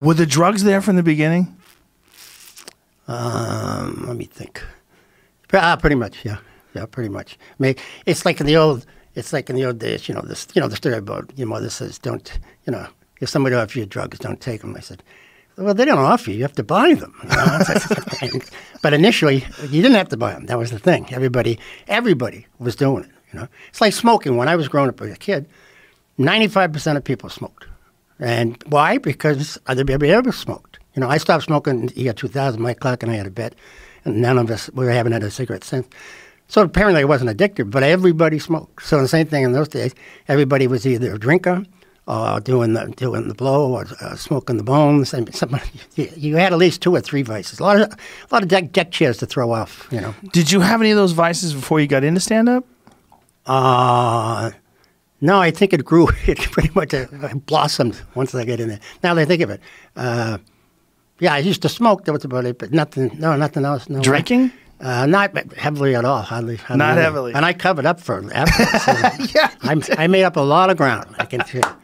Were the drugs there from the beginning? Um, let me think. Ah, pretty much, yeah, yeah, pretty much. I mean, it's like in the old, it's like in the old days, you know, this, you know, the story about your mother says, don't, you know, if somebody offers you drugs, don't take them. I said, well, they don't offer you; you have to buy them. You know? but initially, you didn't have to buy them. That was the thing. Everybody, everybody was doing it. You know, it's like smoking. When I was growing up as a kid, ninety-five percent of people smoked, and why? Because everybody ever smoked. You know, I stopped smoking in the year 2000. Mike Clark and I had a bet, and none of us we haven't had a cigarette since. So apparently, I wasn't addicted, but everybody smoked. So the same thing in those days. Everybody was either a drinker, or doing the doing the blow, or uh, smoking the bones. And somebody, you, you had at least two or three vices. A lot of a lot of deck, deck chairs to throw off. You know. Did you have any of those vices before you got into stand up? Uh, no, I think it grew. It pretty much uh, blossomed once I get in there. Now that I think of it, uh, yeah, I used to smoke. That was about it, but nothing. No, nothing else. No Drinking? Uh, not heavily at all. Hardly. hardly Not heavily. And I covered up for afterwards. So Yeah, I'm, I made up a lot of ground. I can tell.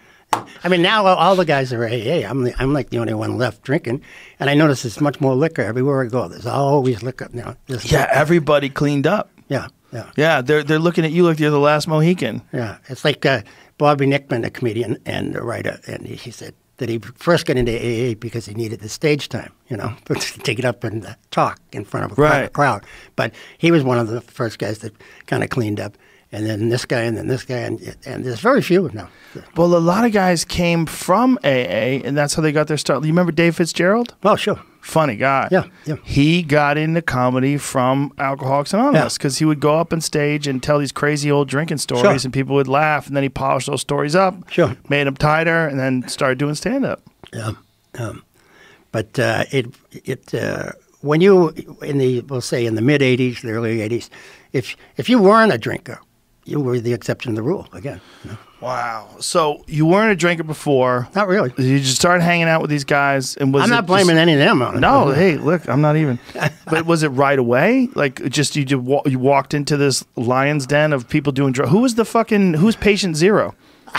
I mean, now all the guys are AA. I'm the, I'm like the only one left drinking, and I notice there's much more liquor everywhere I go. There's always liquor now. There's Yeah, everybody cleaned up. yeah, yeah. Yeah, they're they're looking at you like you're the last Mohican. Yeah, it's like uh, Bobby Nickman, a comedian and a writer, and he, he said that he first got into AA because he needed the stage time, you know, to get up and uh, talk in front of a crowd, Right. crowd. But he was one of the first guys that kind of cleaned up, and then this guy, and then this guy, and, and there's very few now. Well, a lot of guys came from AA, and that's how they got their start. You remember Dave Fitzgerald? Well, sure. Funny guy. Yeah, yeah. He got into comedy from Alcoholics Anonymous Yeah. because he would go up on stage and tell these crazy old drinking stories, Sure. and people would laugh, and then he polished those stories up, Sure. made them tighter, and then started doing stand up. Yeah. Um, but uh, it it uh, when you in the we'll say in the mid '80s, the early '80s, if if you weren't a drinker, you were the exception to the rule. Again, you know? Wow. So you weren't a drinker before. not really. You just started hanging out with these guys, and was I'm it not just- blaming any of them on it. No, hey, look, I'm not even. But was it right away? Like, just you just wa- you walked into this lion's den of people doing drugs. Who was the fucking who's patient zero?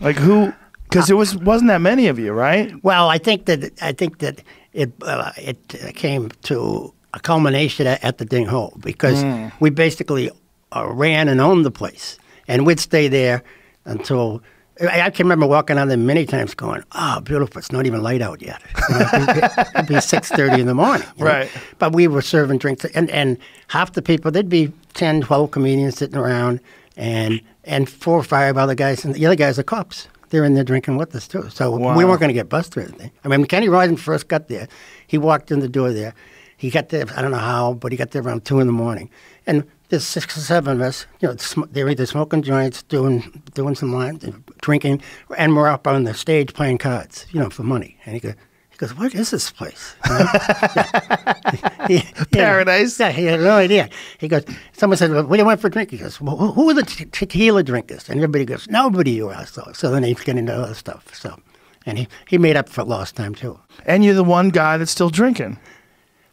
Like who? Because there was wasn't that many of you, right? Well, I think that I think that it uh, it came to a culmination at, at the Ding Ho because we basically uh, ran and owned the place, and we'd stay there until. I I can remember walking on there many times, going, "Oh, beautiful! It's not even light out yet." You know, it'd be- it'd be six thirty in the morning, you know? Right. But we were serving drinks, and and half the people there'd be 10, 12 comedians sitting around, and and four or five other guys, and the other guys are cops. They're in there drinking with us too. So Wow. we weren't going to get busted or anything. I mean, when Kenny Rogerson first got there, he walked in the door there. He got there, I don't know how, but he got there around two in the morning. And there's six or seven of us, you know, sm- they were either smoking joints, doing doing some lines, drinking, and we're up on the stage playing cards, you know, for money. And he goes, he goes, what is this place? You know? He- he- Paradise. Yeah, he had no idea. He goes, someone said, well, what do you want for a drink? He goes, well, who- who are the te- tequila drinkers? And everybody goes, nobody you are. So, so then he's getting into other stuff. So, and he, he made up for lost time too. And you're the one guy that's still drinking.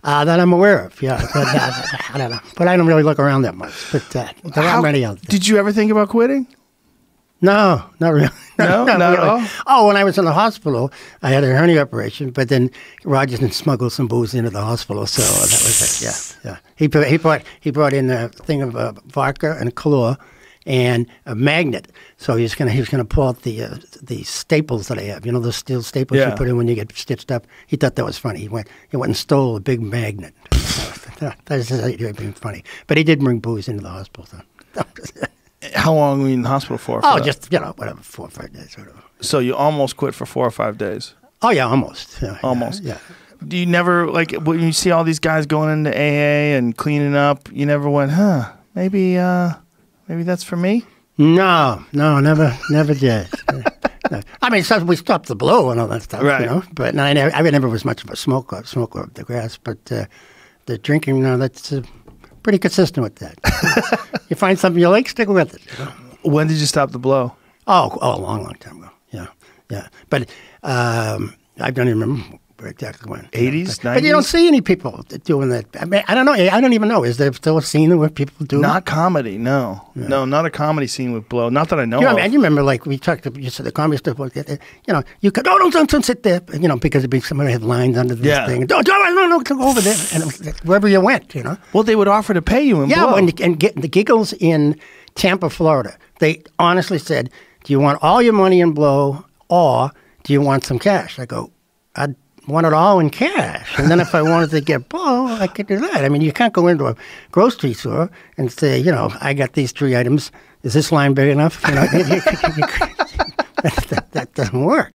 Uh, that I'm aware of, yeah. But, uh, I don't know. But I don't really look around that much. But uh, there How- aren't many out there. Did you ever think about quitting? No, not really. No? Not at all? Oh, when I was in the hospital, I had a hernia operation, but then Rogerson smuggled some booze into the hospital, so that was it. Yeah, yeah. He he brought he brought in a thing of uh, vodka and Kahlua and a magnet. So he's gonna he's gonna pull out the uh, the staples that I have. You know those steel staples Yeah. you put in when you get stitched up. He thought that was funny. He went he went and stole a big magnet. That's his idea of being funny. But he did bring booze into the hospital. So. How long were you in the hospital for? for Oh, that? just you know, whatever, four or five days, whatever. so you almost quit for four or five days. Oh yeah, almost. Yeah, yeah, Almost. Yeah. Do you never like when you see all these guys going into AA and cleaning up? You never went, huh? Maybe, uh, maybe that's for me. No, no, never, never did. No. I mean, so we stopped the blow and all that stuff, Right. you know. But no, I never, I never was much of a smoker, smoker of the grass. But uh, the drinking, no, that's uh, pretty consistent with that. you find something you like, stick with it. you know. When did you stop the blow? Oh, oh, a long, long time ago. Yeah, yeah. But um, I don't even remember remember exactly when. 80s, But, but you don't see any people doing that. I mean, I don't know. I don't even know. Is there still a scene where people do it? Not comedy, no, no, not a comedy scene with blow. Not that I know. You know, of. I, mean, I remember like we talked. You said the comedy stuff. You know, you could. Oh, don't, don't, don't sit there. You know, because it'd be somebody had lines under this Yeah. thing. Don't, don't, no, no, go over there. And it wherever you went, you know. well, they would offer to pay you in Yeah, blow. and, and get the giggles in Tampa, Florida. They honestly said, "Do you want all your money in blow, or do you want some cash?" I go, "I want it all in cash." And then if I wanted to get blow, I could do that. I mean, you can't go into a grocery store and say, you know, I got these three items. Is this line big enough? You know, that, that, that doesn't work.